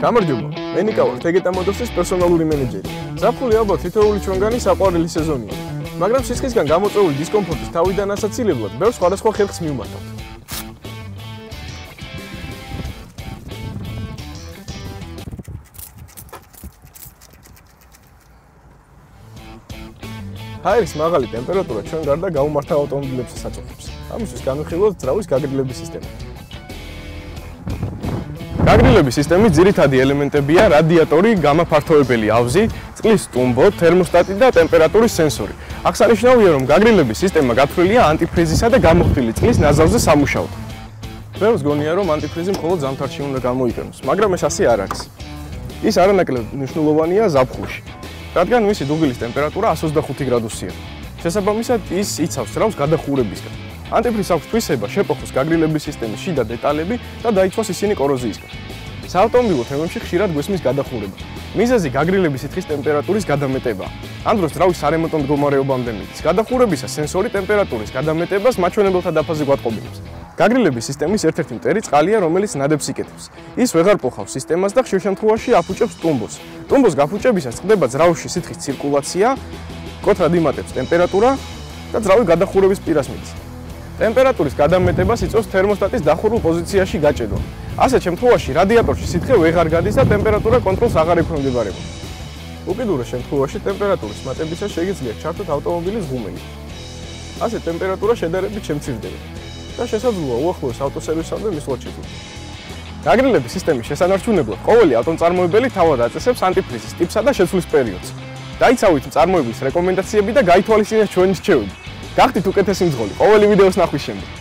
გამარჯობა. მე ნიკა ვარ, თეგეტა მოდოსის პერსონალური მენეჯერი. ზაფხული ალბათ თითოეული ჩვენგანი საყვარელი სეზონია. მაგრამ სისხლისგან გამოწვეული დისკომფორტის თავიდან ასაცილებლად ბევრ სხვადასხვა ხერხს მივმართავთ. ჰაერის მაღალი ტემპერატურა ჩვენ გარდა გაუმართა ავტომობილებს საწოხებს. ამისთვის განვიხილოთ ძრავის გაგრილების სისტემა. გაგრილების სისტემის ძირითადი ელემენტებია რადიატორი, გამაფართოებელი ავზი, წყლის ტუმბო, თერმოსტატი და ტემპერატურის სენსორი. აღსანიშნავია, რომ გაგრილების სისტემა გათვლილია ანტიფრიზისა და გამოხდილი წყლის ნაზავზე სამუშაოდ. ბევრს გონია, რომ ანტიფრიზი მხოლოდ ზამთარში უნდა გამოიყენოს, მაგრამ ეს ასე არ არის. ის არანაკლებ მნიშვნელოვანია ზაფხულში, რადგან მისი დუღილის ტემპერატურა 125 გრადუსია. შესაბამისად, ის იცავს ძრავს გადახურებისგან. ანტიფრიზ აქვს თვისება შეპოხოს გაგრილების სისტემის შიდა დეტალები და დაიცვას ისინი კოროზიისგან. საავტომობილო თემებში ხშირად გვესმის გადახურება. მიზეზი გაგრილების სითხის ტემპერატურის გადამეტება. ამ დროს ძრავის სარემონტო მდგომარეობამდე მიდის. გადახურებისა სენსორი ტემპერატურის გადამეტებას მაჩვენებელთა დაფაზე გვატყობინებს. გაგრილების სისტემის ერთ-ერთი მტერი წყალია, რომელიც ნადებს იკეთებს. ის ვეღარ პოხავს სისტემას და ხშირ შემთხვევაში აფუჭებს ტუმბოს. ტუმბოს გაფუჭებისას ხდება ძრავში სითხის ცირკულაცია, კოტრად იმატებს ტემპერატურა და ძრავი გადახურების პირას მიდის. ტემპერატურის გადამეტებას იწვევს თერმოსტატის დახურულ პოზიციაში გაჭედვა. ასეთ შემთხვევაში რადიატორში სითხე ვეღარ გადის და ტემპერატურა კონტროლს აღარ ექვემდებარება. უკიდურეს შემთხვევაში ტემპერატურის მატებისას შეიძლება ჩართოთ ავტომობილის ღუმელი. ასე ტემპერატურა შედარებით შემცირდება და შესაძლოა უახლოეს ავტოსერვისამდე მისვლა ჩიტო. გაგრილების სისტემის შესანარჩუნებლად ყოველი ავტომწარმოებელი თავად აწესებს ანტიფრიზის ტიპსა და შეცვლის პერიოდს. დაიცავით მწარმოებლის რეკომენდაციები და გაითვალისწინეთ ჩვენი რჩევები. გახდით უკეთესი მძღოლი ყოველი ვიდეოს ნახვის შემდეგ